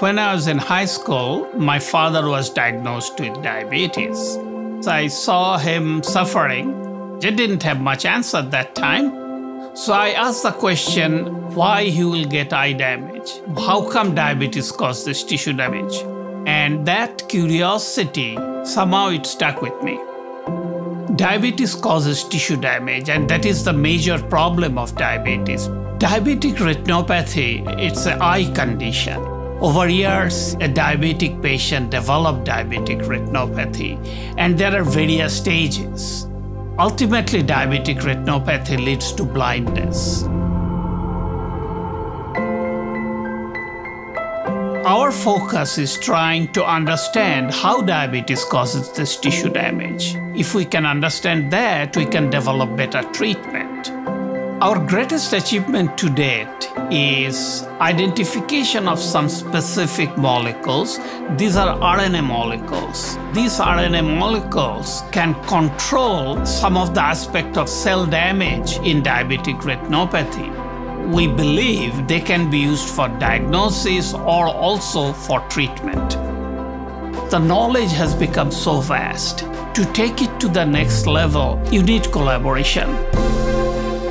When I was in high school, my father was diagnosed with diabetes. So I saw him suffering. I didn't have much answer at that time. So I asked the question why he will get eye damage. How come diabetes causes tissue damage? And that curiosity somehow it stuck with me. Diabetes causes tissue damage, and that is the major problem of diabetes. Diabetic retinopathy, it's an eye condition. Over years, a diabetic patient developed diabetic retinopathy, and there are various stages. Ultimately, diabetic retinopathy leads to blindness. Our focus is trying to understand how diabetes causes this tissue damage. If we can understand that, we can develop better treatment. Our greatest achievement to date is identification of some specific molecules. These are RNA molecules. These RNA molecules can control some of the aspect of cell damage in diabetic retinopathy we believe they can be used for diagnosis or also for treatment. The knowledge has become so vast. To take it to the next level, you need collaboration.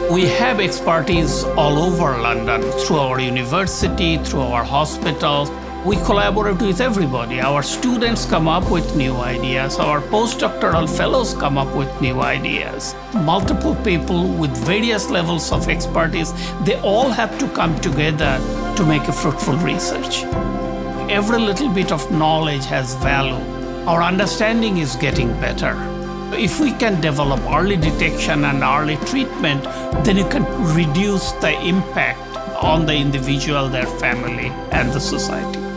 We have expertise all over London through our university, through our hospitals, we collaborate with everybody. Our students come up with new ideas, our postdoctoral fellows come up with new ideas. Multiple people with various levels of expertise, they all have to come together to make a fruitful research. Every little bit of knowledge has value. Our understanding is getting better. If we can develop early detection and early treatment, then you can reduce the impact on the individual, their family, and the society.